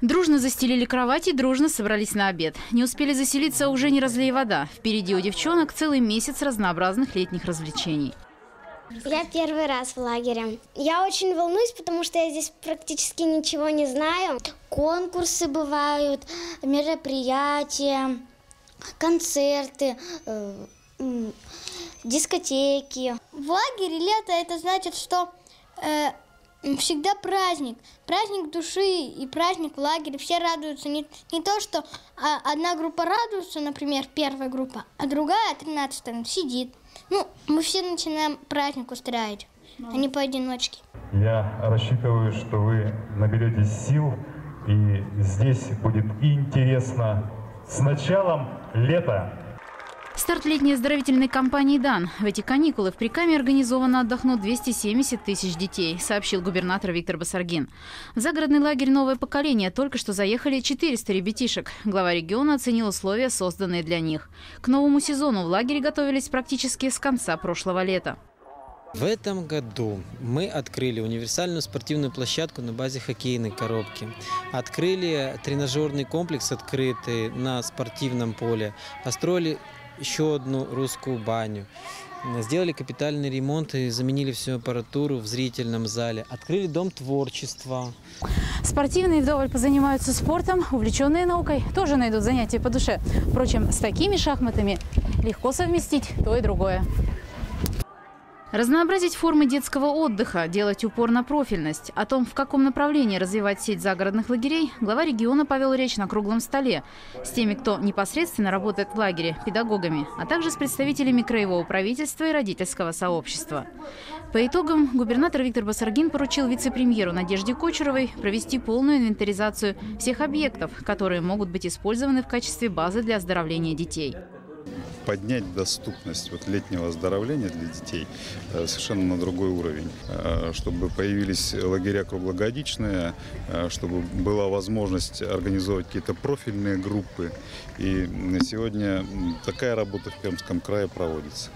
Дружно застелили кровати, дружно собрались на обед. Не успели заселиться, уже не разлей вода. Впереди у девчонок целый месяц разнообразных летних развлечений. Я первый раз в лагере. Я очень волнуюсь, потому что я здесь практически ничего не знаю. Конкурсы бывают, мероприятия, концерты, э, дискотеки. В лагере лето это значит, что э, всегда праздник. Праздник души и праздник в лагере. Все радуются. Не, не то, что а, одна группа радуется, например, первая группа, а другая, тринадцатая, сидит. Ну, мы все начинаем праздник устраивать, а не поодиночке. Я рассчитываю, что вы наберетесь сил, и здесь будет интересно с началом лета. Старт летней оздоровительной кампании «Дан». В эти каникулы в Прикаме организованно отдохнут 270 тысяч детей, сообщил губернатор Виктор Басаргин. В загородный лагерь «Новое поколение» только что заехали 400 ребятишек. Глава региона оценил условия, созданные для них. К новому сезону в лагере готовились практически с конца прошлого лета. В этом году мы открыли универсальную спортивную площадку на базе хоккейной коробки. Открыли тренажерный комплекс, открытый на спортивном поле. Построили еще одну русскую баню. Сделали капитальный ремонт и заменили всю аппаратуру в зрительном зале. Открыли дом творчества. Спортивные вдоволь позанимаются спортом, увлеченные наукой тоже найдут занятия по душе. Впрочем, с такими шахматами легко совместить то и другое. Разнообразить формы детского отдыха, делать упор на профильность. О том, в каком направлении развивать сеть загородных лагерей, глава региона повел речь на круглом столе с теми, кто непосредственно работает в лагере, педагогами, а также с представителями краевого правительства и родительского сообщества. По итогам губернатор Виктор Басаргин поручил вице-премьеру Надежде Кочеровой провести полную инвентаризацию всех объектов, которые могут быть использованы в качестве базы для оздоровления детей поднять доступность вот летнего оздоровления для детей э, совершенно на другой уровень, э, чтобы появились лагеря круглогодичные, э, чтобы была возможность организовывать какие-то профильные группы. И сегодня такая работа в Пермском крае проводится.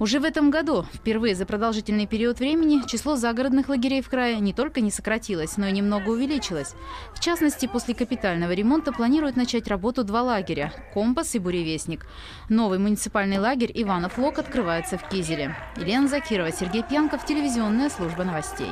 Уже в этом году, впервые за продолжительный период времени, число загородных лагерей в крае не только не сократилось, но и немного увеличилось. В частности, после капитального ремонта планируют начать работу два лагеря – «Компас» и «Буревестник». Новый муниципальный лагерь «Иванов Лог» открывается в Кизеле. Елена Закирова, Сергей Пьянков, телевизионная служба новостей.